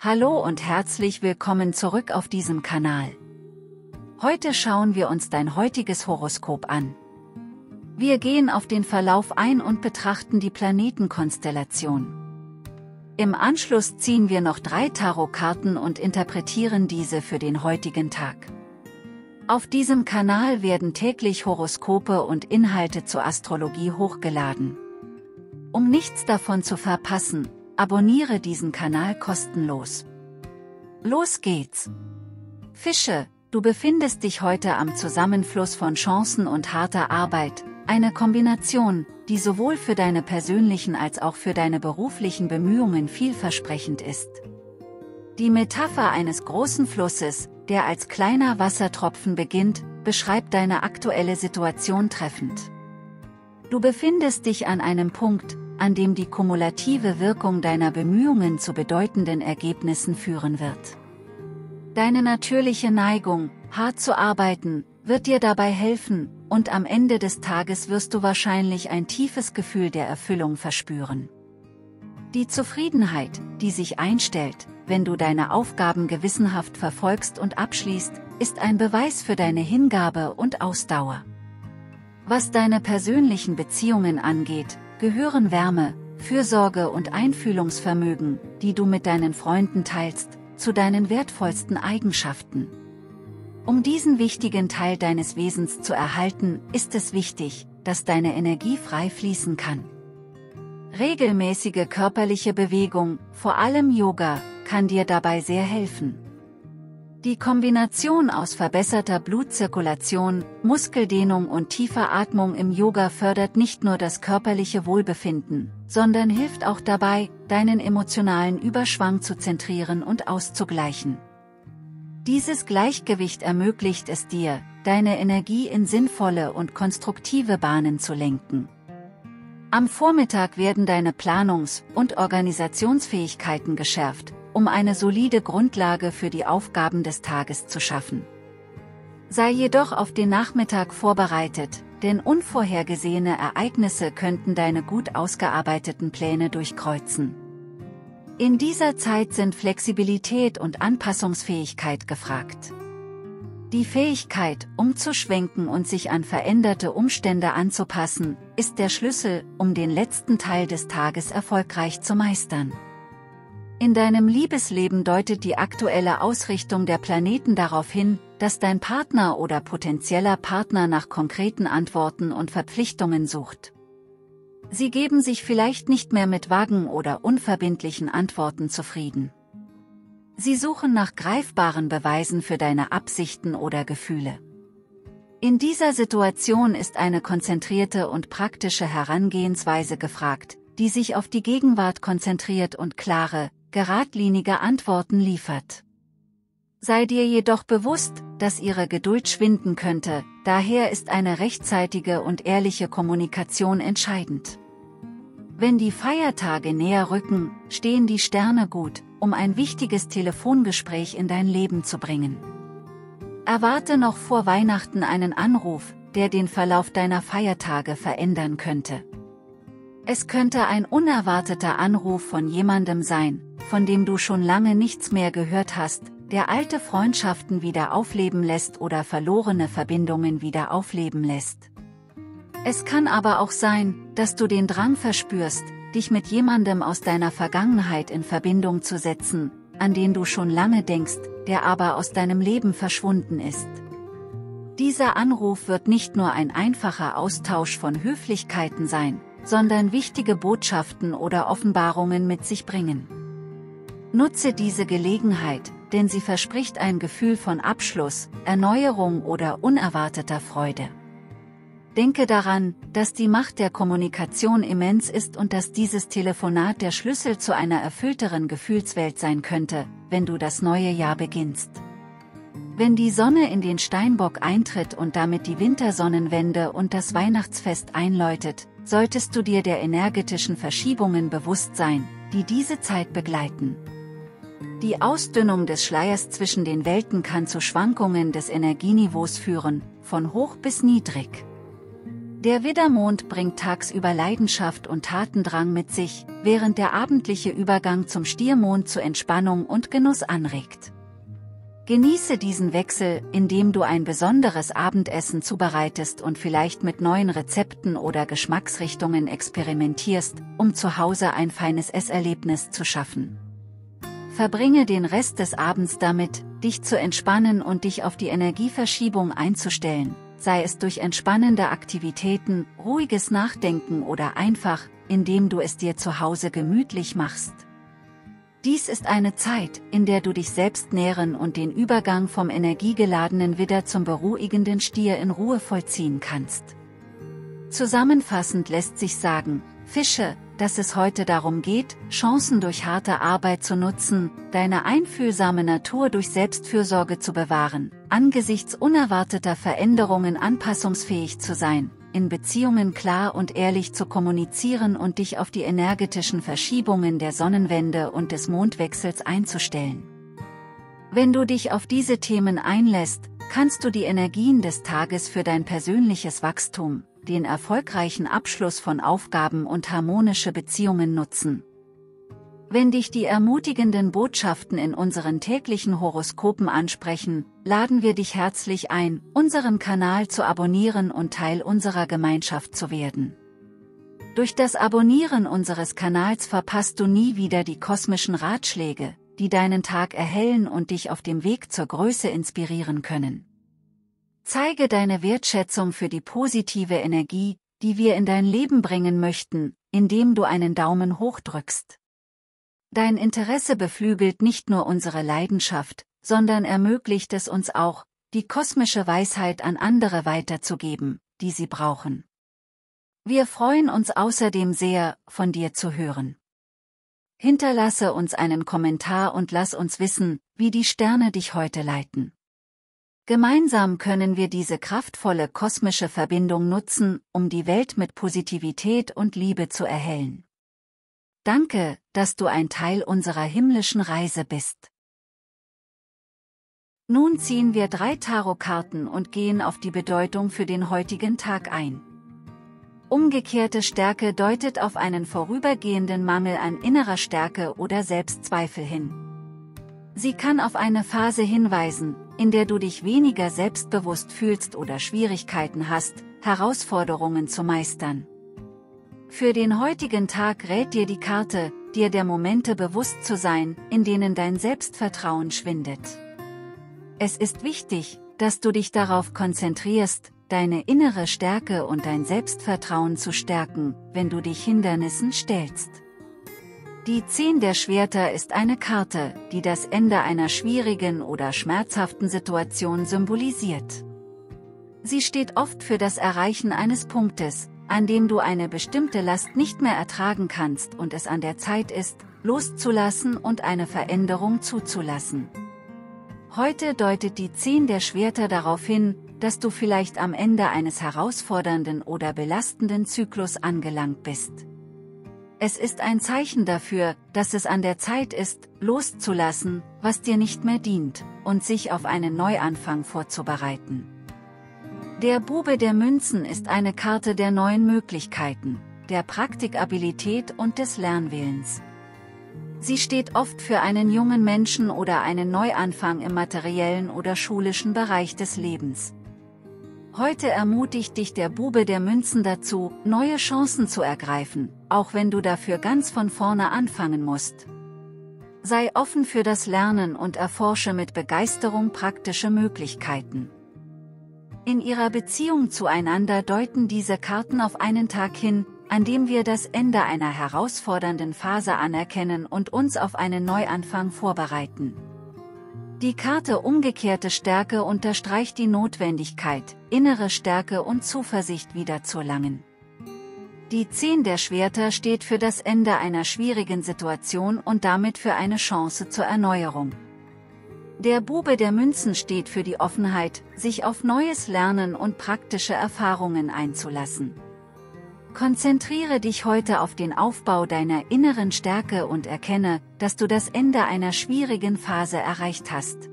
Hallo und herzlich willkommen zurück auf diesem Kanal. Heute schauen wir uns dein heutiges Horoskop an. Wir gehen auf den Verlauf ein und betrachten die Planetenkonstellation. Im Anschluss ziehen wir noch drei Tarotkarten und interpretieren diese für den heutigen Tag. Auf diesem Kanal werden täglich Horoskope und Inhalte zur Astrologie hochgeladen. Um nichts davon zu verpassen, abonniere diesen Kanal kostenlos. Los geht's! Fische, du befindest dich heute am Zusammenfluss von Chancen und harter Arbeit, eine Kombination, die sowohl für deine persönlichen als auch für deine beruflichen Bemühungen vielversprechend ist. Die Metapher eines großen Flusses, der als kleiner Wassertropfen beginnt, beschreibt deine aktuelle Situation treffend. Du befindest dich an einem Punkt, an dem die kumulative Wirkung deiner Bemühungen zu bedeutenden Ergebnissen führen wird. Deine natürliche Neigung, hart zu arbeiten, wird dir dabei helfen, und am Ende des Tages wirst du wahrscheinlich ein tiefes Gefühl der Erfüllung verspüren. Die Zufriedenheit, die sich einstellt, wenn du deine Aufgaben gewissenhaft verfolgst und abschließt, ist ein Beweis für deine Hingabe und Ausdauer. Was deine persönlichen Beziehungen angeht, gehören Wärme, Fürsorge und Einfühlungsvermögen, die du mit deinen Freunden teilst, zu deinen wertvollsten Eigenschaften. Um diesen wichtigen Teil deines Wesens zu erhalten, ist es wichtig, dass deine Energie frei fließen kann. Regelmäßige körperliche Bewegung, vor allem Yoga, kann dir dabei sehr helfen. Die Kombination aus verbesserter Blutzirkulation, Muskeldehnung und tiefer Atmung im Yoga fördert nicht nur das körperliche Wohlbefinden, sondern hilft auch dabei, deinen emotionalen Überschwang zu zentrieren und auszugleichen. Dieses Gleichgewicht ermöglicht es dir, deine Energie in sinnvolle und konstruktive Bahnen zu lenken. Am Vormittag werden deine Planungs- und Organisationsfähigkeiten geschärft, um eine solide Grundlage für die Aufgaben des Tages zu schaffen. Sei jedoch auf den Nachmittag vorbereitet, denn unvorhergesehene Ereignisse könnten deine gut ausgearbeiteten Pläne durchkreuzen. In dieser Zeit sind Flexibilität und Anpassungsfähigkeit gefragt. Die Fähigkeit, umzuschwenken und sich an veränderte Umstände anzupassen, ist der Schlüssel, um den letzten Teil des Tages erfolgreich zu meistern. In deinem Liebesleben deutet die aktuelle Ausrichtung der Planeten darauf hin, dass dein Partner oder potenzieller Partner nach konkreten Antworten und Verpflichtungen sucht. Sie geben sich vielleicht nicht mehr mit vagen oder unverbindlichen Antworten zufrieden. Sie suchen nach greifbaren Beweisen für deine Absichten oder Gefühle. In dieser Situation ist eine konzentrierte und praktische Herangehensweise gefragt, die sich auf die Gegenwart konzentriert und klare, geradlinige Antworten liefert. Sei dir jedoch bewusst, dass ihre Geduld schwinden könnte, daher ist eine rechtzeitige und ehrliche Kommunikation entscheidend. Wenn die Feiertage näher rücken, stehen die Sterne gut, um ein wichtiges Telefongespräch in dein Leben zu bringen. Erwarte noch vor Weihnachten einen Anruf, der den Verlauf deiner Feiertage verändern könnte. Es könnte ein unerwarteter Anruf von jemandem sein, von dem du schon lange nichts mehr gehört hast, der alte Freundschaften wieder aufleben lässt oder verlorene Verbindungen wieder aufleben lässt. Es kann aber auch sein, dass du den Drang verspürst, dich mit jemandem aus deiner Vergangenheit in Verbindung zu setzen, an den du schon lange denkst, der aber aus deinem Leben verschwunden ist. Dieser Anruf wird nicht nur ein einfacher Austausch von Höflichkeiten sein, sondern wichtige Botschaften oder Offenbarungen mit sich bringen. Nutze diese Gelegenheit, denn sie verspricht ein Gefühl von Abschluss, Erneuerung oder unerwarteter Freude. Denke daran, dass die Macht der Kommunikation immens ist und dass dieses Telefonat der Schlüssel zu einer erfüllteren Gefühlswelt sein könnte, wenn du das neue Jahr beginnst. Wenn die Sonne in den Steinbock eintritt und damit die Wintersonnenwende und das Weihnachtsfest einläutet, solltest du dir der energetischen Verschiebungen bewusst sein, die diese Zeit begleiten. Die Ausdünnung des Schleiers zwischen den Welten kann zu Schwankungen des Energieniveaus führen, von hoch bis niedrig. Der Widdermond bringt tagsüber Leidenschaft und Tatendrang mit sich, während der abendliche Übergang zum Stiermond zu Entspannung und Genuss anregt. Genieße diesen Wechsel, indem du ein besonderes Abendessen zubereitest und vielleicht mit neuen Rezepten oder Geschmacksrichtungen experimentierst, um zu Hause ein feines Esserlebnis zu schaffen. Verbringe den Rest des Abends damit, dich zu entspannen und dich auf die Energieverschiebung einzustellen, sei es durch entspannende Aktivitäten, ruhiges Nachdenken oder einfach, indem du es dir zu Hause gemütlich machst. Dies ist eine Zeit, in der du dich selbst nähren und den Übergang vom energiegeladenen Widder zum beruhigenden Stier in Ruhe vollziehen kannst. Zusammenfassend lässt sich sagen, Fische, dass es heute darum geht, Chancen durch harte Arbeit zu nutzen, deine einfühlsame Natur durch Selbstfürsorge zu bewahren, angesichts unerwarteter Veränderungen anpassungsfähig zu sein, in Beziehungen klar und ehrlich zu kommunizieren und dich auf die energetischen Verschiebungen der Sonnenwende und des Mondwechsels einzustellen. Wenn du dich auf diese Themen einlässt, kannst du die Energien des Tages für dein persönliches Wachstum, den erfolgreichen Abschluss von Aufgaben und harmonische Beziehungen nutzen. Wenn dich die ermutigenden Botschaften in unseren täglichen Horoskopen ansprechen, laden wir dich herzlich ein, unseren Kanal zu abonnieren und Teil unserer Gemeinschaft zu werden. Durch das Abonnieren unseres Kanals verpasst du nie wieder die kosmischen Ratschläge, die deinen Tag erhellen und dich auf dem Weg zur Größe inspirieren können. Zeige deine Wertschätzung für die positive Energie, die wir in dein Leben bringen möchten, indem du einen Daumen hoch drückst. Dein Interesse beflügelt nicht nur unsere Leidenschaft, sondern ermöglicht es uns auch, die kosmische Weisheit an andere weiterzugeben, die sie brauchen. Wir freuen uns außerdem sehr, von dir zu hören. Hinterlasse uns einen Kommentar und lass uns wissen, wie die Sterne dich heute leiten. Gemeinsam können wir diese kraftvolle kosmische Verbindung nutzen, um die Welt mit Positivität und Liebe zu erhellen. Danke, dass du ein Teil unserer himmlischen Reise bist. Nun ziehen wir drei Tarotkarten und gehen auf die Bedeutung für den heutigen Tag ein. Umgekehrte Stärke deutet auf einen vorübergehenden Mangel an innerer Stärke oder Selbstzweifel hin. Sie kann auf eine Phase hinweisen, in der du dich weniger selbstbewusst fühlst oder Schwierigkeiten hast, Herausforderungen zu meistern. Für den heutigen Tag rät dir die Karte, dir der Momente bewusst zu sein, in denen dein Selbstvertrauen schwindet. Es ist wichtig, dass du dich darauf konzentrierst, deine innere Stärke und dein Selbstvertrauen zu stärken, wenn du dich Hindernissen stellst. Die Zehn der Schwerter ist eine Karte, die das Ende einer schwierigen oder schmerzhaften Situation symbolisiert. Sie steht oft für das Erreichen eines Punktes, an dem du eine bestimmte Last nicht mehr ertragen kannst und es an der Zeit ist, loszulassen und eine Veränderung zuzulassen. Heute deutet die Zehn der Schwerter darauf hin, dass du vielleicht am Ende eines herausfordernden oder belastenden Zyklus angelangt bist. Es ist ein Zeichen dafür, dass es an der Zeit ist, loszulassen, was dir nicht mehr dient, und sich auf einen Neuanfang vorzubereiten. Der Bube der Münzen ist eine Karte der neuen Möglichkeiten, der Praktikabilität und des Lernwillens. Sie steht oft für einen jungen Menschen oder einen Neuanfang im materiellen oder schulischen Bereich des Lebens. Heute ermutigt dich der Bube der Münzen dazu, neue Chancen zu ergreifen, auch wenn du dafür ganz von vorne anfangen musst. Sei offen für das Lernen und erforsche mit Begeisterung praktische Möglichkeiten. In ihrer Beziehung zueinander deuten diese Karten auf einen Tag hin, an dem wir das Ende einer herausfordernden Phase anerkennen und uns auf einen Neuanfang vorbereiten. Die Karte Umgekehrte Stärke unterstreicht die Notwendigkeit, innere Stärke und Zuversicht wiederzuerlangen. Die Zehn der Schwerter steht für das Ende einer schwierigen Situation und damit für eine Chance zur Erneuerung. Der Bube der Münzen steht für die Offenheit, sich auf neues Lernen und praktische Erfahrungen einzulassen. Konzentriere dich heute auf den Aufbau deiner inneren Stärke und erkenne, dass du das Ende einer schwierigen Phase erreicht hast.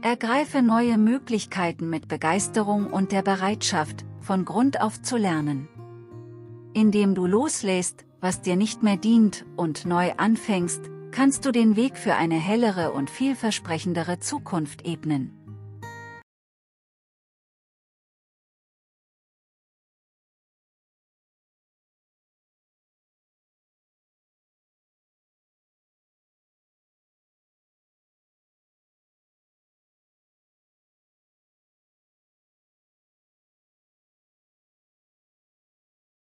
Ergreife neue Möglichkeiten mit Begeisterung und der Bereitschaft, von Grund auf zu lernen. Indem du loslässt, was dir nicht mehr dient, und neu anfängst, kannst du den Weg für eine hellere und vielversprechendere Zukunft ebnen.